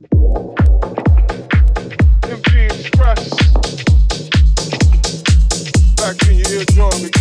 get funky with it.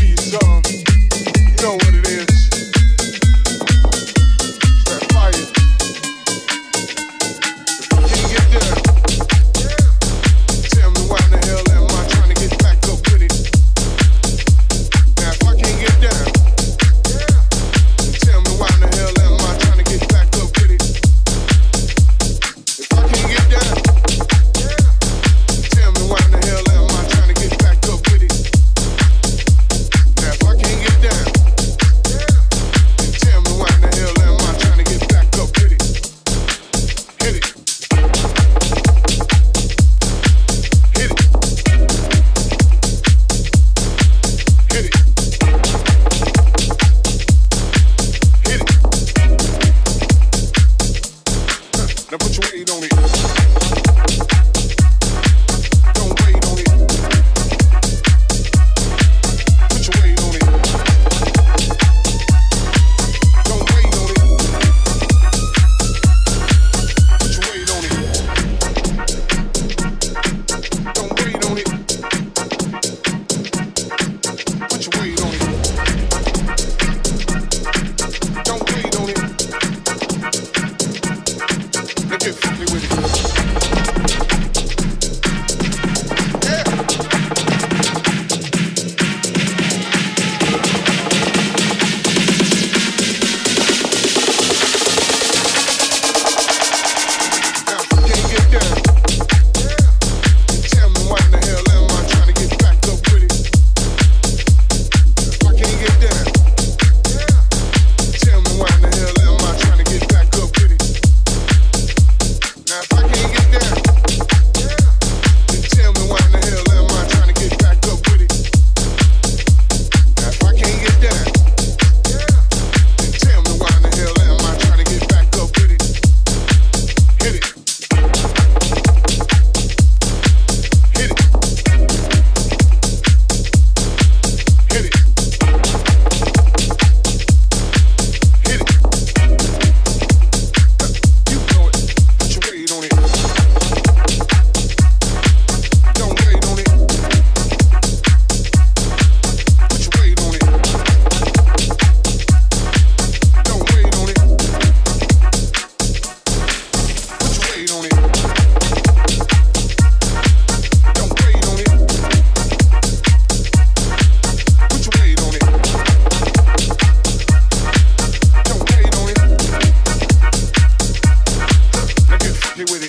with it.